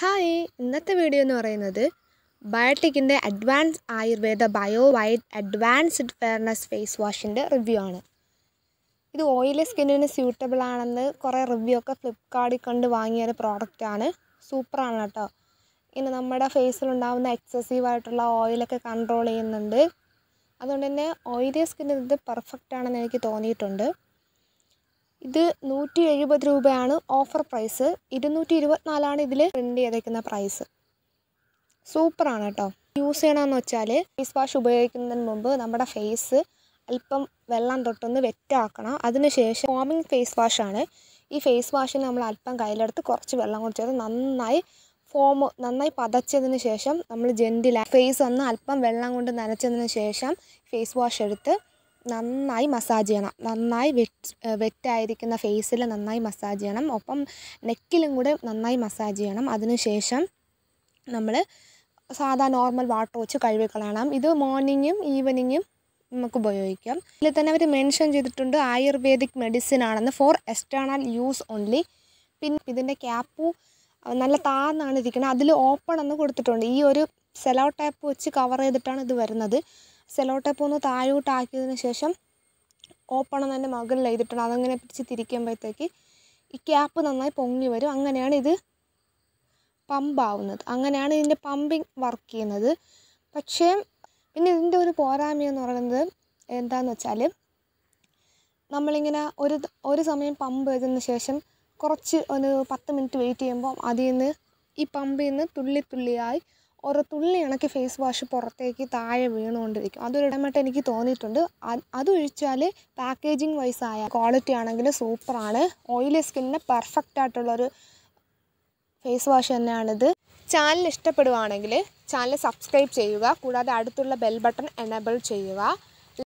Hi ഇന്നത്തെ video എന്ന് പറയുന്നത് ബയോട്ടിക്കിന്റെ advance Ayurveda bio white advanced fairness face വാഷിന്റെ review ആണ്. ഇത് ഓയിലി സ്കിന്നിന് സ്യൂട്ടബിൾ ആണെന്ന് കുറേ റിവ്യൂ ഒക്കെ ഫ്ലിപ്കാർട്ടിൽ കണ്ട് വാങ്ങിയ ഒരു പ്രോഡക്റ്റാണ് സൂപ്പറാണ് കേട്ടോ. ഇനി നമ്മുടെ ഫേസിലുണ്ടാകുന്ന എക്സസീവ് ആയിട്ടുള്ള ഓയിലൊക്കെ കൺട്രോൾ ചെയ്യുന്നുണ്ട്. അതുകൊണ്ട് തന്നെ ഓയിലി സ്കിന്നിന് ഇത് പെർഫെക്റ്റ് ആണെന്ന് എനിക്ക് തോന്നിയിട്ടുണ്ട്. ഇത് നൂറ്റി എഴുപത് രൂപയാണ് ഓഫർ പ്രൈസ് ഇരുന്നൂറ്റി ഇരുപത്തിനാലാണ് ഇതിൽ പ്രിന്റ് ചെയ്തേക്കുന്ന പ്രൈസ് സൂപ്പറാണ് കേട്ടോ. യൂസ് ചെയ്യണമെന്ന് വെച്ചാൽ ഫേസ് വാഷ് ഉപയോഗിക്കുന്നതിന് മുമ്പ് നമ്മുടെ ഫേസ് അല്പം വെള്ളം തൊട്ടൊന്ന് വെറ്റാക്കണം. അതിനുശേഷം ഫോമിങ് ഫേസ് വാഷാണ് ഈ ഫേസ് വാഷിന് നമ്മൾ അല്പം കയ്യിലെടുത്ത് കുറച്ച് വെള്ളം കൂടി ചേർത്ത് നന്നായി ഫോം നന്നായി പതച്ചതിന് ശേഷം നമ്മൾ ജെന്റിലാ ഫേസ് ഒന്ന് അല്പം വെള്ളം കൊണ്ട് നനച്ചതിന് ശേഷം ഫേസ് വാഷ് എടുത്ത് നന്നായി മസാജ് ചെയ്യണം. നന്നായി വെറ്റ് വെറ്റായിരിക്കുന്ന ഫേസിൽ നന്നായി മസാജ് ചെയ്യണം. ഒപ്പം നെക്കിലും കൂടെ നന്നായി മസാജ് ചെയ്യണം. അതിനുശേഷം നമ്മൾ സാധാ നോർമൽ വാട്ടർ വെച്ച് കഴുകി ഇത് മോർണിംഗും ഈവനിങ്ങും നമുക്ക് ഉപയോഗിക്കാം. ഇതിൽ തന്നെ അവർ മെൻഷൻ ചെയ്തിട്ടുണ്ട് ആയുർവേദിക് മെഡിസിൻ ആണെന്ന് ഫോർ എക്സ്റ്റേണൽ യൂസ് ഓൺലി പിന്നെ ഇതിന്റെ ക്യാപ്പു നല്ല താന്നാണ് ഇരിക്കുന്നത് അതിൽ ഓപ്പൺ എന്ന് കൊടുത്തിട്ടുണ്ട്. ഈ ഒരു സെലോ ടേപ്പ് വെച്ച് കവർ ചെയ്തിട്ടാണ് ഇത് വരുന്നത്. സെലോ ടേപ്പ് ഒന്ന് താഴോട്ടാക്കിയതിന് ശേഷം ഓപ്പൺ തന്നെ മകളിൽ ചെയ്തിട്ടുണ്ട് അതങ്ങനെ പിടിച്ച് തിരിക്കുമ്പോഴത്തേക്ക് ഈ ക്യാപ്പ് നന്നായി പൊങ്ങി വരും. അങ്ങനെയാണ് ഇത് പമ്പാവുന്നത് അങ്ങനെയാണ് ഇതിന്റെ പമ്പിങ് വർക്ക് ചെയ്യുന്നത്. പക്ഷേ പിന്നെ ഇതിന്റെ ഒരു പോരായ്മയെന്ന് പറയുന്നത് എന്താണെന്ന് വെച്ചാൽ നമ്മളിങ്ങനെ ഒരു ഒരു സമയം പമ്പ് ചെയ്തതിന് ശേഷം കുറച്ച് ഒരു പത്ത് മിനിറ്റ് വെയിറ്റ് ചെയ്യുമ്പോൾ അതിൽ നിന്ന് ഈ പമ്പിൽ നിന്ന് തുള്ളി തുള്ളിയായി ഓരോ തുള്ളി ഇണക്കി ഫേസ് വാഷ് പുറത്തേക്ക് താഴെ വീണുകൊണ്ടിരിക്കും. അതൊരു ഇടമായിട്ട് എനിക്ക് തോന്നിയിട്ടുണ്ട്. അതൊഴിച്ചാൽ പാക്കേജിങ് വൈസ് ആയ ക്വാളിറ്റി ആണെങ്കിൽ സൂപ്പറാണ് ഓയിലി സ്കിന്നിന് പെർഫെക്റ്റ് ആയിട്ടുള്ളൊരു ഫേസ് വാഷ് തന്നെയാണിത്. ചാനൽ ഇഷ്ടപ്പെടുവാണെങ്കിൽ ചാനൽ സബ്സ്ക്രൈബ് ചെയ്യുക. കൂടാതെ അടുത്തുള്ള ബെൽ ബട്ടൺ എനേബിൾ ചെയ്യുക.